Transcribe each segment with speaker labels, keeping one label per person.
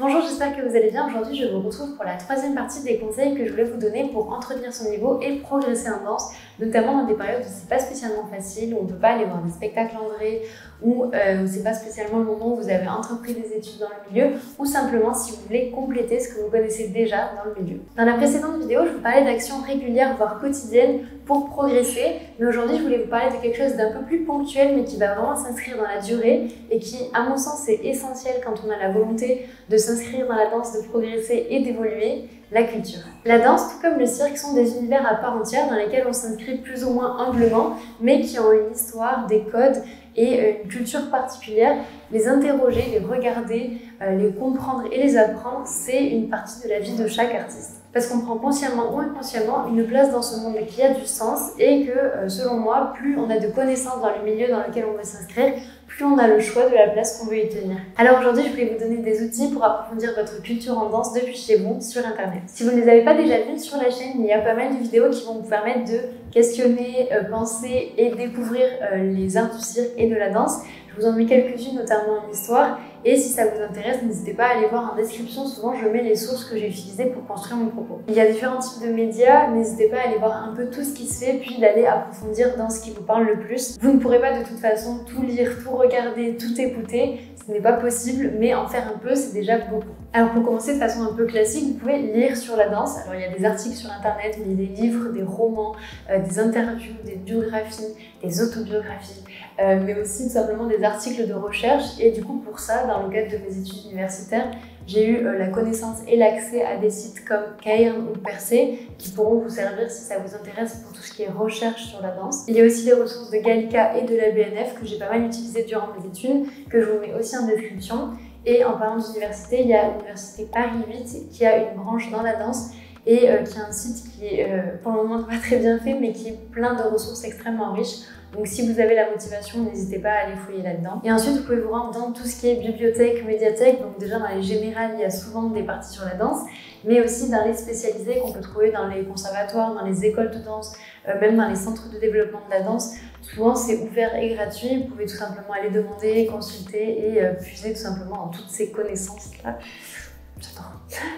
Speaker 1: for J'espère que vous allez bien. Aujourd'hui, je vous retrouve pour la troisième partie des conseils que je voulais vous donner pour entretenir son niveau et progresser en danse, notamment dans des périodes où c'est pas spécialement facile, où on peut pas aller voir des spectacles en vrai, ou euh, c'est pas spécialement le moment où vous avez entrepris des études dans le milieu, ou simplement si vous voulez compléter ce que vous connaissez déjà dans le milieu. Dans la précédente vidéo, je vous parlais d'actions régulières, voire quotidiennes, pour progresser, mais aujourd'hui, je voulais vous parler de quelque chose d'un peu plus ponctuel, mais qui va vraiment s'inscrire dans la durée et qui, à mon sens, est essentiel quand on a la volonté de s'inscrire dans la danse, de progresser et d'évoluer, la culture. La danse, tout comme le cirque, sont des univers à part entière dans lesquels on s'inscrit plus ou moins humblement, mais qui ont une histoire, des codes et euh, une culture particulière. Les interroger, les regarder, euh, les comprendre et les apprendre, c'est une partie de la vie de chaque artiste. Parce qu'on prend consciemment ou inconsciemment une place dans ce monde qui a du sens et que, euh, selon moi, plus on a de connaissances dans le milieu dans lequel on veut s'inscrire, plus on a le choix de la place qu'on veut y tenir. Alors aujourd'hui, je voulais vous donner des outils pour approfondir votre culture en danse depuis chez vous sur Internet. Si vous ne les avez pas déjà vus sur la chaîne, il y a pas mal de vidéos qui vont vous permettre de questionner, euh, penser et découvrir euh, les arts du cirque et de la danse. Je vous en mets quelques-unes, notamment en histoire. Et si ça vous intéresse, n'hésitez pas à aller voir en description. Souvent, je mets les sources que j'ai utilisées pour construire mon propos. Il y a différents types de médias. N'hésitez pas à aller voir un peu tout ce qui se fait, puis d'aller approfondir dans ce qui vous parle le plus. Vous ne pourrez pas de toute façon tout lire, tout regarder, tout écouter. Ce n'est pas possible, mais en faire un peu, c'est déjà beaucoup. Alors pour commencer de façon un peu classique, vous pouvez lire sur la danse. Alors il y a des articles sur internet, mais des livres, des romans, euh, des interviews, des biographies, des autobiographies, euh, mais aussi tout simplement des articles de recherche. Et du coup pour ça, dans le cadre de mes études universitaires, j'ai eu euh, la connaissance et l'accès à des sites comme Cairn ou Percé qui pourront vous servir si ça vous intéresse pour tout ce qui est recherche sur la danse. Il y a aussi les ressources de Gallica et de la BNF que j'ai pas mal utilisées durant mes études, que je vous mets aussi en description. Et en parlant d'université, il y a l'université Paris 8 qui a une branche dans la danse et euh, qui a un site qui est euh, pour le moment pas très bien fait mais qui est plein de ressources extrêmement riches. Donc si vous avez la motivation, n'hésitez pas à aller fouiller là-dedans. Et ensuite, vous pouvez vous rendre dans tout ce qui est bibliothèque, médiathèque. Donc déjà dans les générales, il y a souvent des parties sur la danse, mais aussi dans les spécialisés qu'on peut trouver dans les conservatoires, dans les écoles de danse, euh, même dans les centres de développement de la danse. Souvent, c'est ouvert et gratuit. Vous pouvez tout simplement aller demander, consulter et puiser tout simplement en toutes ces connaissances-là.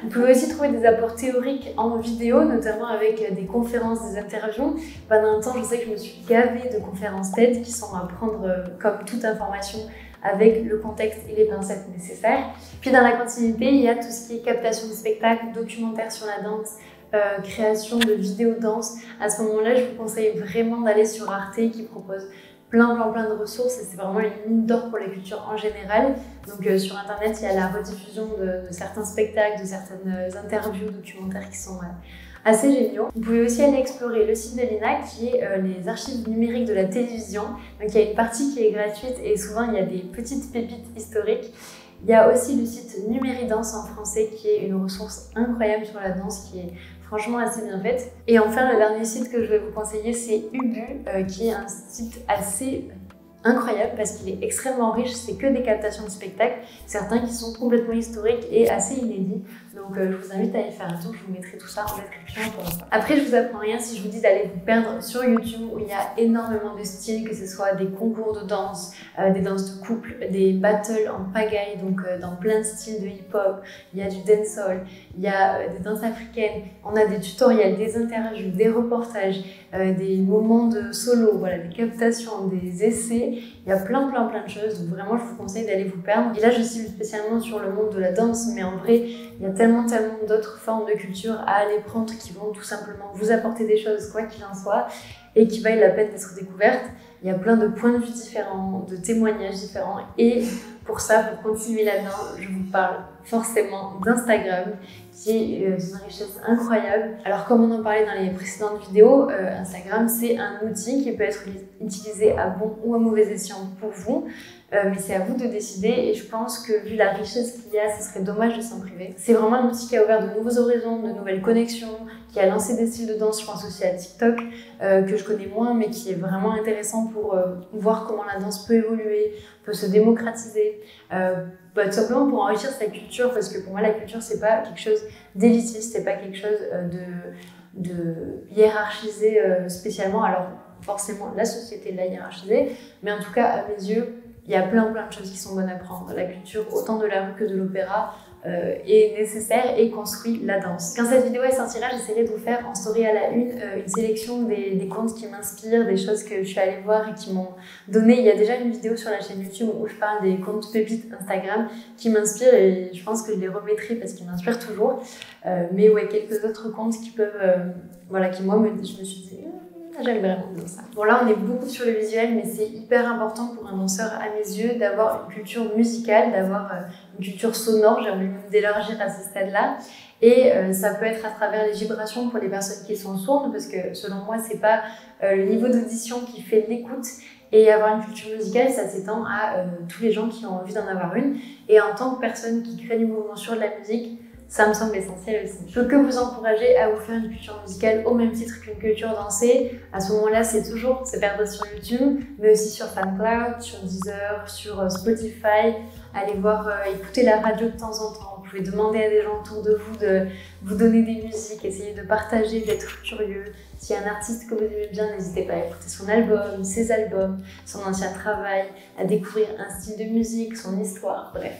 Speaker 1: Vous pouvez aussi trouver des apports théoriques en vidéo, notamment avec des conférences, des interviews. Pendant un temps, je sais que je me suis gavée de conférences TED qui sont à prendre euh, comme toute information avec le contexte et les pincettes nécessaires. Puis dans la continuité, il y a tout ce qui est captation de spectacles, documentaire sur la danse, euh, création de vidéos danse. À ce moment-là, je vous conseille vraiment d'aller sur Arte qui propose plein, plein, plein de ressources et c'est vraiment une mine d'or pour la culture en général. Donc euh, sur internet, il y a la rediffusion de, certains spectacles, de certaines euh, interviews documentaires qui sont euh, assez géniaux. Vous pouvez aussi aller explorer le site de l'INA qui est les archives numériques de la télévision. Donc il y a une partie qui est gratuite et souvent il y a des petites pépites historiques. Il y a aussi le site Numéridance en français qui est une ressource incroyable sur la danse qui est franchement assez bien faite. Et enfin, le dernier site que je vais vous conseiller, c'est Ubu, euh, qui est un site assez incroyable parce qu'il est extrêmement riche, c'est que des captations de spectacles, certains qui sont complètement historiques et assez inédits. Donc euh, je vous invite à y faire un tour, je vous mettrai tout ça en description pour Après je vous apprends rien si je vous dis d'aller vous perdre sur YouTube où il y a énormément de styles, que ce soit des concours de danse, euh, des danses de couple, des battles en pagaille, donc euh, dans plein de styles de hip-hop, il y a du dancehall, il y a des danses africaines, on a des tutoriels, des interviews, des reportages, des moments de solo, voilà, des captations, des essais, il y a plein plein plein de choses, donc vraiment je vous conseille d'aller vous perdre. Et là je suis spécialement sur le monde de la danse, mais en vrai il y a tellement tellement d'autres formes de culture à aller prendre qui vont tout simplement vous apporter des choses quoi qu'il en soit et qui valent la peine d'être découvertes. Il y a plein de points de vue différents, de témoignages différents et pour ça, pour continuer là-dedans, je vous parle forcément d'Instagram qui euh, d'une richesse incroyable. Alors comme on en parlait dans les précédentes vidéos, euh, Instagram c'est un outil qui peut être utilisé à bon ou à mauvais escient pour vous, euh, mais c'est à vous de décider et je pense que vu la richesse qu'il y a, ce serait dommage de s'en priver. C'est vraiment un outil qui a ouvert de nouveaux horizons, de nouvelles connexions, qui a lancé des styles de danse, je pense aussi à TikTok, que je connais moins, mais qui est vraiment intéressant pour voir comment la danse peut évoluer, peut se démocratiser, bah, tout simplement pour enrichir sa culture, parce que pour moi, la culture, c'est pas quelque chose d'élitiste, c'est pas quelque chose euh, de, de hiérarchisé euh, spécialement. Alors, forcément, la société l'a hiérarchisé, mais en tout cas, à mes yeux, il y a plein plein de choses qui sont bonnes à prendre. La culture, autant de la rue que de l'opéra, euh, est nécessaire et construit la danse. Quand cette vidéo est sortira, j'essaierai de vous faire en story à la une euh, une sélection des, des contes qui m'inspirent, des choses que je suis allée voir et qui m'ont donné. Il y a déjà une vidéo sur la chaîne YouTube où je parle des comptes pépites Instagram qui m'inspirent et je pense que je les remettrai parce qu'ils m'inspirent toujours. Euh, mais ouais, quelques autres comptes qui peuvent, euh, voilà, qui moi, je me suis dit, j'aime vraiment ça. Bon là, on est beaucoup sur le visuel, mais c'est hyper important pour un danseur à mes yeux d'avoir une culture musicale, d'avoir une culture sonore. J'ai envie d'élargir à ce stade-là. Et euh, ça peut être à travers les vibrations pour les personnes qui sont sourdes, parce que selon moi, c'est pas euh, le niveau d'audition qui fait l'écoute. Et avoir une culture musicale, ça s'étend à euh, tous les gens qui ont envie d'en avoir une. Et en tant que personne qui crée du mouvement sur de la musique, ça me semble essentiel aussi. Je peux que vous encourager à vous faire une culture musicale au même titre qu'une culture dansée. À ce moment-là, c'est toujours se perdre sur YouTube, mais aussi sur FanCloud, sur Deezer, sur Spotify. Allez voir, écouter la radio de temps en temps vous pouvez demander à des gens autour de vous de vous donner des musiques, essayer de partager, d'être curieux. S'il y a un artiste que vous aimez bien, n'hésitez pas à écouter son album, ses albums, son ancien travail, à découvrir un style de musique, son histoire, bref.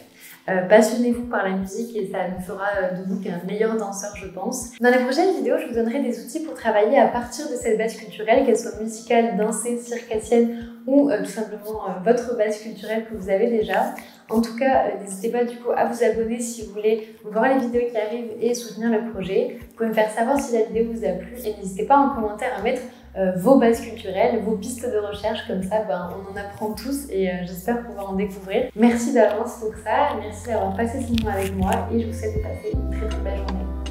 Speaker 1: Euh, passionnez-vous par la musique et ça nous fera euh, de vous qu'un meilleur danseur, je pense. Dans les prochaines vidéos, je vous donnerai des outils pour travailler à partir de cette base culturelle, qu'elle soit musicale, dansée, circassienne ou euh, tout simplement votre base culturelle que vous avez déjà. En tout cas, n'hésitez pas du coup à vous abonner si vous voulez voir les vidéos qui arrivent et soutenir le projet. Vous pouvez me faire savoir si la vidéo vous a plu et n'hésitez pas en commentaire à mettre euh, vos bases culturelles, vos pistes de recherche, comme ça ben, on en apprend tous et euh, j'espère pouvoir en découvrir. Merci d'avance pour ça, merci d'avoir passé ce moment avec moi et je vous souhaite de passer une très très belle journée.